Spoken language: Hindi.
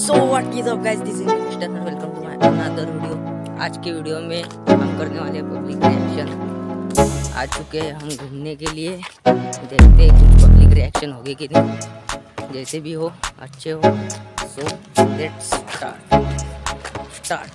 So what is up guys this is mister welcome to my another video आज के वीडियो में हम करने वाले हैं पब्लिक रिएक्शन आ चुके हैं हम घूमने के लिए. देखते हैं कुछ पब्लिक रिएक्शन होगी कि नहीं. जैसे भी हो, अच्छे हो. So let's start start